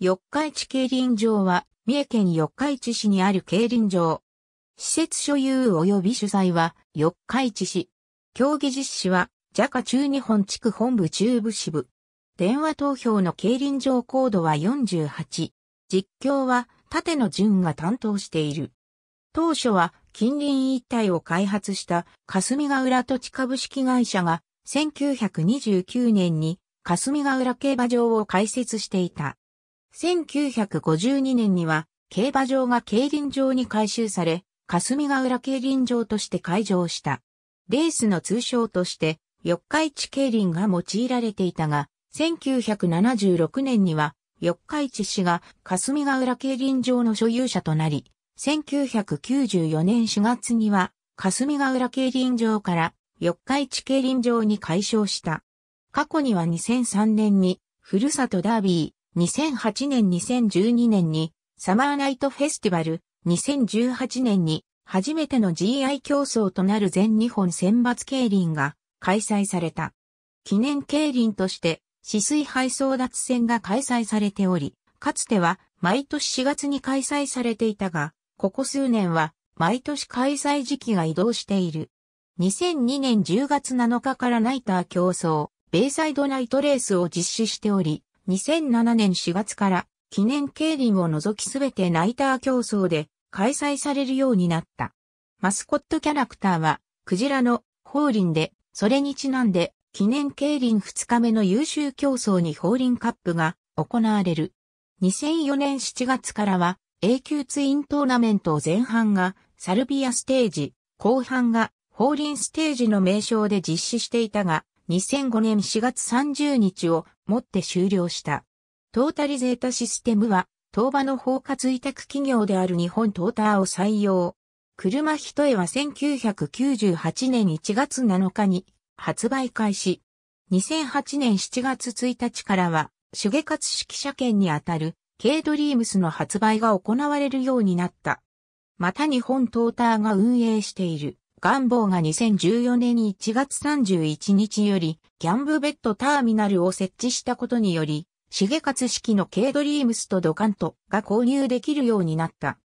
四日市競輪場は、三重県四日市市にある競輪場。施設所有及び主催は、四日市市。競技実施は、ジャカ中日本地区本部中部支部。電話投票の競輪場コードは48。実況は、縦の順が担当している。当初は、近隣一帯を開発した霞ヶ浦土地株式会社が、1929年に霞ヶ浦競馬場を開設していた。1952年には、競馬場が競輪場に改修され、霞ヶ浦競輪場として開場した。レースの通称として、四日市競輪が用いられていたが、1976年には、四日市市が霞ヶ浦競輪場の所有者となり、1994年4月には、霞ヶ浦競輪場から四日市競輪場に改称した。過去には2003年に、ふるさとダービー、2008年2012年にサマーナイトフェスティバル、2018年に初めての GI 競争となる全日本選抜競輪が開催された。記念競輪として止水配送脱戦が開催されており、かつては毎年4月に開催されていたが、ここ数年は毎年開催時期が移動している。2002年10月7日からナイター競争、ベイサイドナイトレースを実施しており、2007年4月から記念競輪を除きすべてナイター競争で開催されるようになった。マスコットキャラクターは、クジラの法輪で、それにちなんで、記念競輪2日目の優秀競争に法輪カップが行われる。2004年7月からは、永久ツイントーナメント前半がサルビアステージ、後半が法輪ステージの名称で実施していたが、2005年4月30日をもって終了した。トータリゼータシステムは、東場の包括委託企業である日本トーターを採用。車一重は1998年1月7日に発売開始。2008年7月1日からは、手下活式車検にあたる、軽ドリームスの発売が行われるようになった。また日本トーターが運営している。ガンボーが2014年1月31日より、ギャンブベッドターミナルを設置したことにより、シゲカツ式の軽ドリームスとドカントが購入できるようになった。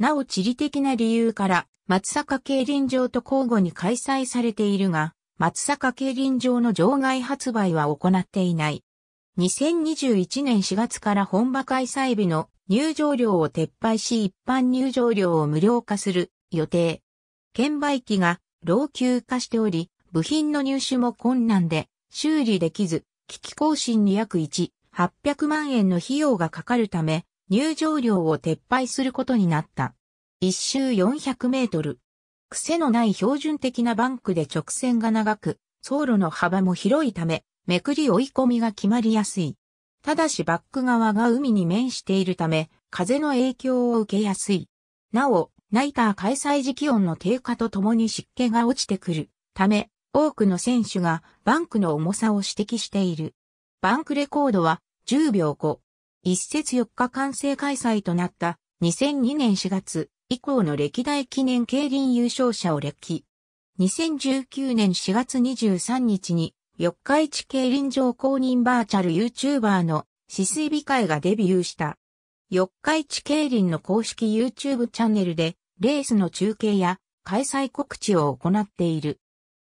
なお地理的な理由から、松坂競輪場と交互に開催されているが、松坂競輪場の場外発売は行っていない。2021年4月から本場開催日の入場料を撤廃し一般入場料を無料化する予定。券売機が老朽化しており、部品の入手も困難で修理できず、機器更新に約1、800万円の費用がかかるため、入場料を撤廃することになった。一周400メートル。癖のない標準的なバンクで直線が長く、走路の幅も広いため、めくり追い込みが決まりやすい。ただしバック側が海に面しているため、風の影響を受けやすい。なお、ナイター開催時気温の低下とともに湿気が落ちてくるため、多くの選手がバンクの重さを指摘している。バンクレコードは10秒5。一節4日完成開催となった2002年4月以降の歴代記念競輪優勝者を歴。2019年4月23日に四日市競輪場公認バーチャル YouTuber の止水美会がデビューした。四日市競輪の公式 YouTube チャンネルでレースの中継や開催告知を行っている。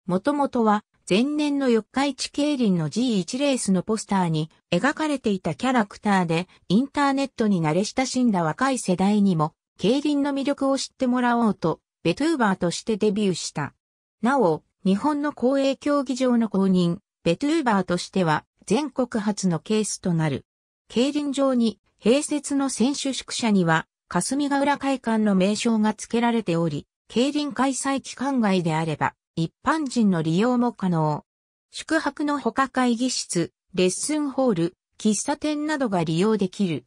もともとは前年の四日市競輪の G1 レースのポスターに描かれていたキャラクターでインターネットに慣れ親しんだ若い世代にも競輪の魅力を知ってもらおうとベトゥーバーとしてデビューした。なお、日本の公営競技場の公認、ベトゥーバーとしては全国初のケースとなる。競輪場に併設の選手宿舎には霞ヶ浦会館の名称が付けられており、競輪開催期間外であれば、一般人の利用も可能。宿泊の他会議室、レッスンホール、喫茶店などが利用できる。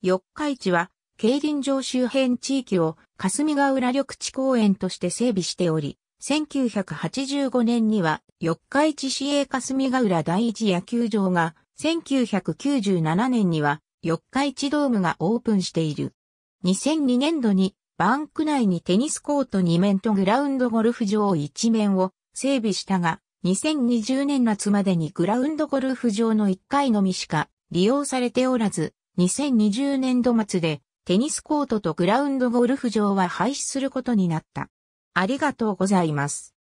四日市は、競輪場周辺地域を霞ヶ浦緑地公園として整備しており、1985年には四日市市営霞ヶ浦第一野球場が、1997年には四日市ドームがオープンしている。2002年度にバンク内にテニスコート2面とグラウンドゴルフ場1面を整備したが、2020年夏までにグラウンドゴルフ場の1回のみしか利用されておらず、2020年度末でテニスコートとグラウンドゴルフ場は廃止することになった。ありがとうございます。